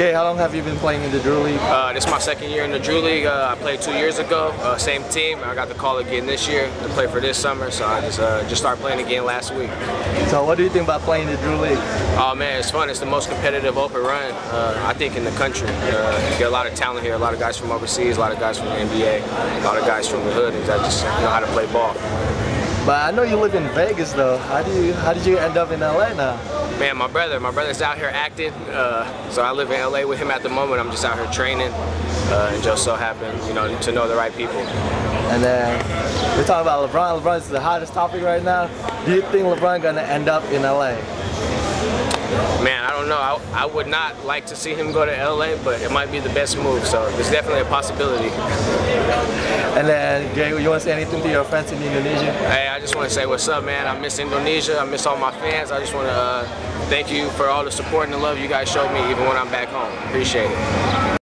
Gay, how long have you been playing in the Drew League? Uh, this is my second year in the Drew League. Uh, I played two years ago, uh, same team. I got the call again this year to play for this summer, so I just uh, just started playing again last week. So what do you think about playing the Drew League? Oh man, it's fun. It's the most competitive open run uh, I think in the country. Uh, you get a lot of talent here. A lot of guys from overseas, a lot of guys from the NBA, a lot of guys from the hood that just know how to play ball. But I know you live in Vegas though. How do you how did you end up in LA now? Man, my brother, my brother's out here acting. Uh, so I live in LA with him at the moment. I'm just out here training, uh, and just so happen, you know, to know the right people. And then we're talking about LeBron. LeBron's the hottest topic right now. Do you think LeBron gonna end up in LA? Man, I don't know. I, I would not like to see him go to LA, but it might be the best move. So there's definitely a possibility. And then, Jay, you want to say anything to your fans in Indonesia? Hey, I just want to say what's up, man. I miss Indonesia. I miss all my fans. I just want to uh, thank you for all the support and the love you guys showed me, even when I'm back home. Appreciate it.